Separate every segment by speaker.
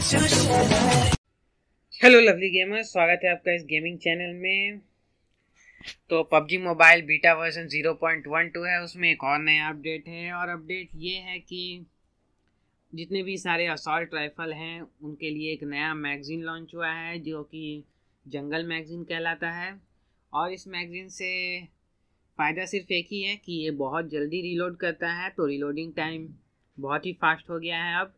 Speaker 1: Hello lovely gamers स्वागत है आपका इस गेमिंग चैनल में। तो पबजी मोबाइल बीटा वर्जन 0.12 है, उसमें एक और नया अपडेट है। और अपडेट ये है कि जितने भी सारे असॉल्ट राइफल हैं, उनके लिए एक नया मैगज़ीन लॉन्च हुआ है, जो कि जंगल मैगज़ीन कहलाता है। और इस मैगज़ीन से फ़ायदा सिर्फ़ एक ही है कि ये बहुत जल्दी रीलोड करता है तो रीलोडिंग टाइम बहुत ही फास्ट हो गया है अब।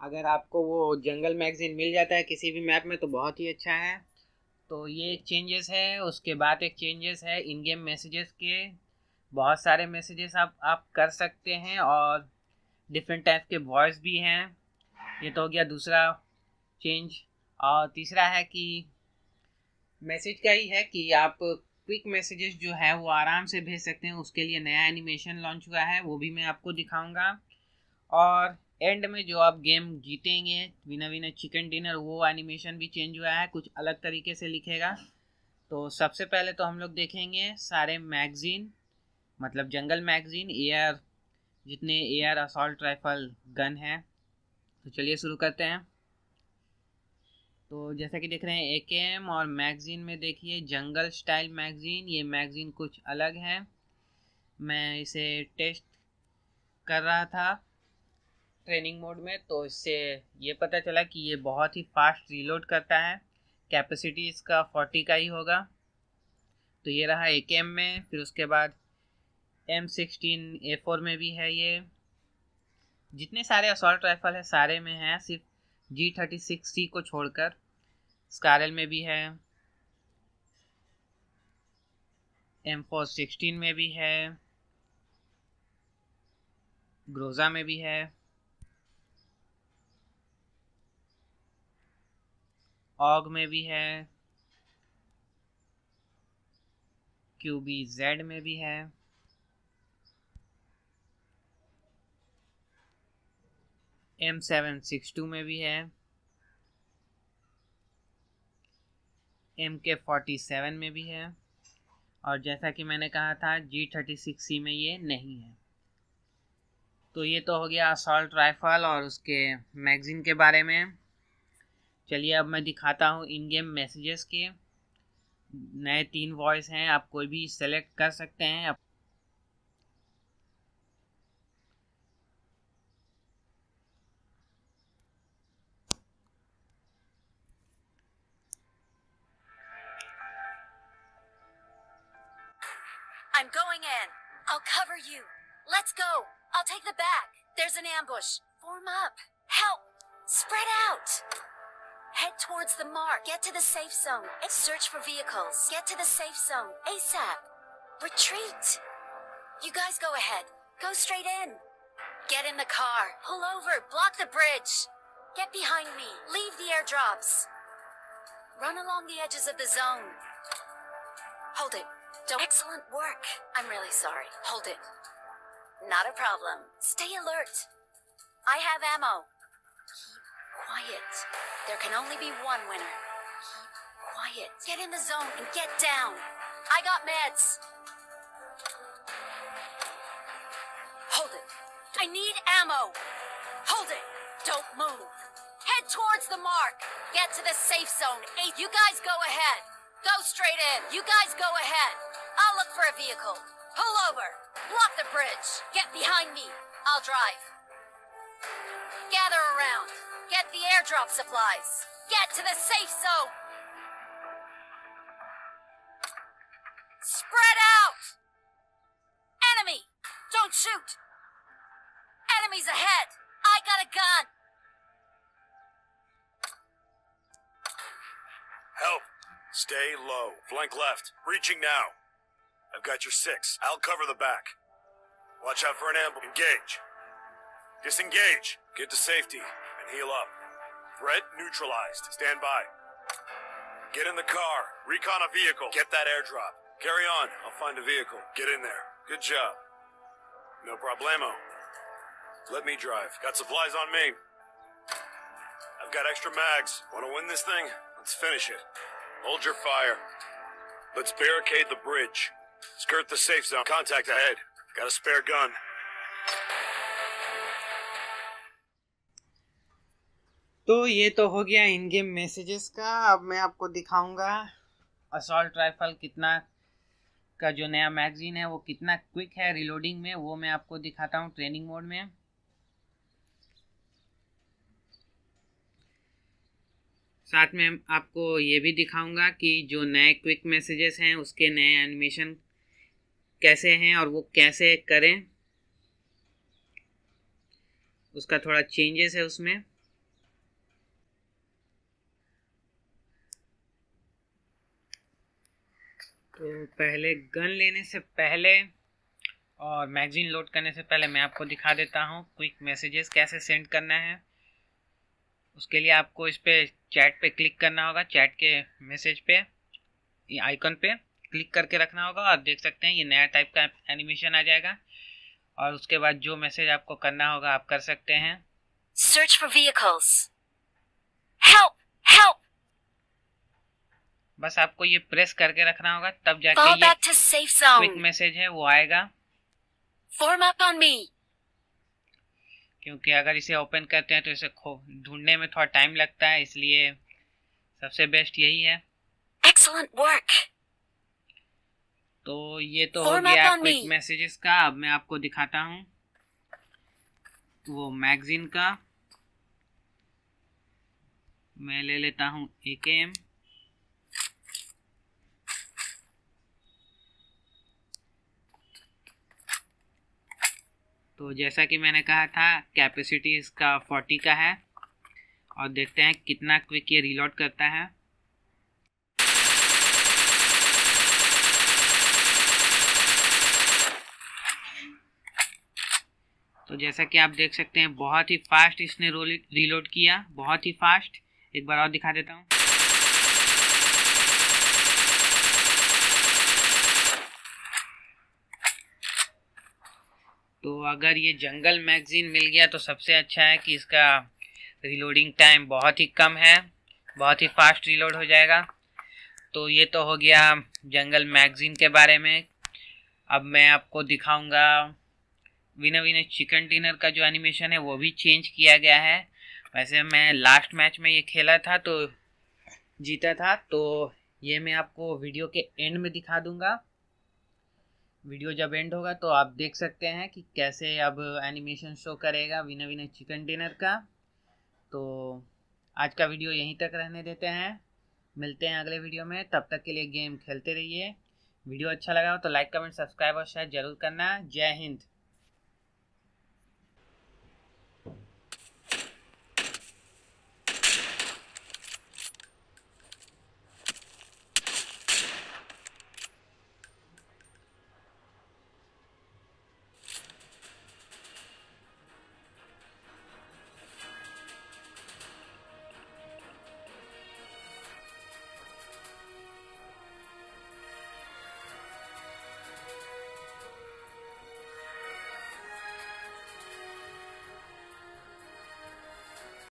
Speaker 1: अगर आपको वो जंगल मैगज़ीन मिल जाता है किसी भी मैप में तो बहुत ही अच्छा है। तो ये एक चेंजेस है, उसके बाद एक चेंजेस है इन गेम मैसेजेस के। बहुत सारे मैसेजेस आप आप कर सकते हैं और डिफरेंट टाइप के वॉइस भी हैं। ये तो हो गया दूसरा चेंज और तीसरा है कि मैसेज का ही है कि आप क्विक मैसेजेस जो है, वो आराम से भेज सकते हैं। उसके लिए नया एनिमेशन लॉन्च हुआ है, वो भी मैं आपको दिखाऊँगा। और एंड में जो आप गेम जीतेंगे बिना विना चिकन डिनर वो एनिमेशन भी चेंज हुआ है, कुछ अलग तरीके से लिखेगा। तो सबसे पहले तो हम लोग देखेंगे सारे मैगज़ीन मतलब जंगल मैगज़ीन एयर जितने एयर असॉल्ट राइफल गन है। तो चलिए शुरू करते हैं। तो जैसा कि देख रहे हैं ए के एम और मैगज़ीन में देखिए जंगल स्टाइल मैगज़ीन ये मैगज़ीन कुछ अलग है। मैं इसे टेस्ट कर रहा था। ट्रेनिंग मोड में तो इससे ये पता चला कि ये बहुत ही फास्ट रीलोड करता है। कैपेसिटी इसका फोर्टी का ही होगा। तो ये रहा ए के एम में, फिर उसके बाद एम सिक्सटीन ए फोर में भी है ये। जितने सारे असॉल्ट राइफल है, सारे में है, सिर्फ़ जी थर्टी सिक्स सी को छोड़कर स्कारल में भी है। एम फोर सिक्सटीन में भी है। ग्रोजा में भी है। ऑग में भी है क्यू बी जेड में भी है। एम सेवन सिक्स टू में भी है। एम के फोर्टी सेवन में भी है। और जैसा कि मैंने कहा था जी थर्टी सिक्स सी में ये नहीं है। तो ये तो हो गया असॉल्ट राइफल और उसके मैगज़ीन के बारे में। चलिए अब मैं दिखाता हूँ इन गेम मैसेजेस के नए तीन वॉइस हैं आप कोई भी सेलेक्ट कर सकते हैं
Speaker 2: I'm going in. I'll cover you. Let's go. I'll take the back. There's an ambush. Form up. Help. Spread out. Head towards the mark. Get to the safe zone. And Search for vehicles. Get to the safe zone. ASAP. Retreat. You guys go ahead. Go straight in. Get in the car. Pull over. Block the bridge. Get behind me. Leave the airdrops. Run along the edges of the zone. Hold it. Don't. Excellent work. I'm really sorry. Hold it. Not a problem. Stay alert. I have ammo. Quiet. There can only be one winner. Keep quiet. Get in the zone and get down. I got meds. Hold it. I need ammo. Hold it. Don't move. Head towards the mark. Get to the safe zone. Eight. You guys go ahead. Go straight in. You guys go ahead. I'll look for a vehicle. Pull over. Block the bridge. Get behind me. I'll drive. Gather around. Get the airdrop supplies. Get to the safe zone. Spread out. Enemy. Don't shoot. Enemies ahead. I got a gun.
Speaker 3: Help. Stay low. Flank left. Reaching now. I've got your six. I'll cover the back. Watch out for an ambush. Engage. Disengage. Get to safety heal up. Threat neutralized. Stand by. Get in the car. Recon a vehicle. Get that airdrop. Carry on. I'll find a vehicle. Get in there. Good job. No problemo. Let me drive. Got supplies on me. I've got extra mags. Want to win this thing? Let's finish it. Hold your fire. Let's barricade the bridge. Skirt the safe zone. Contact ahead. Got a spare gun.
Speaker 1: तो ये तो हो गया इन game messages का। अब मैं आपको दिखाऊँगा असॉल्ट राइफल कितना का जो नया मैगजीन है, वो कितना क्विक है रिलोडिंग में, वो मैं आपको दिखाता हूँ ट्रेनिंग मोड में। साथ में आपको ये भी दिखाऊँगा कि जो नए क्विक मैसेजेस हैं, उसके नए एनिमेशन कैसे हैं और वो कैसे करें। उसका थोड़ा चेंजेस है उसमें। तो पहले गन लेने से पहले और मैगजीन लोड करने से पहले मैं आपको दिखा देता हूँ क्विक मैसेजेस कैसे सेंड करना है उसके लिए आपको इस पर चैट पे क्लिक करना होगा, चैट के मैसेज पे आइकन पे क्लिक करके रखना होगा और देख सकते हैं ये नया टाइप का एनिमेशन आ जाएगा और उसके बाद जो मैसेज आपको करना होगा आप कर सकते हैं
Speaker 2: Search for vehicles. Help!
Speaker 1: बस आपको ये प्रेस करके रखना होगा तब जाके ये क्विक मैसेज है वो आएगा. क्योंकि अगर इसे ओपन करते हैं तो इसे खो ढूँढने में थोड़ा टाइम लगता है इसलिए सबसे बेस्ट यही है. तो ये तो हो गया क्विक मैसेजेस का अब मैं आपको दिखाता हूँ। वो मैगजीन का। मैं ले लेता हूँ ए के एम तो जैसा कि मैंने कहा था कैपेसिटी इसका 40 का है। और देखते हैं कितना क्विक ये रिलोड करता है। तो जैसा कि आप देख सकते हैं, बहुत ही फास्ट इसने रिलोड किया, बहुत ही फास्ट एक बार और दिखा देता हूँ। तो अगर ये जंगल मैगजीन मिल गया तो सबसे अच्छा है कि इसका रिलोडिंग टाइम बहुत ही कम है, बहुत ही फास्ट रिलोड हो जाएगा। तो ये तो हो गया जंगल मैगजीन के बारे में। अब मैं आपको दिखाऊँगा विनर विनर चिकन डिनर का जो एनिमेशन है वो भी चेंज किया गया है। वैसे मैं लास्ट मैच में ये खेला था तो जीता था तो ये मैं आपको वीडियो के एंड में दिखा दूँगा। वीडियो जब एंड होगा तो आप देख सकते हैं कि कैसे अब एनिमेशन शो करेगा विनर विनर चिकन डिनर का। तो आज का वीडियो यहीं तक रहने देते हैं। मिलते हैं अगले वीडियो में। तब तक के लिए गेम खेलते रहिए। वीडियो अच्छा लगा हो तो लाइक कमेंट सब्सक्राइब और शेयर ज़रूर करना। जय हिंद।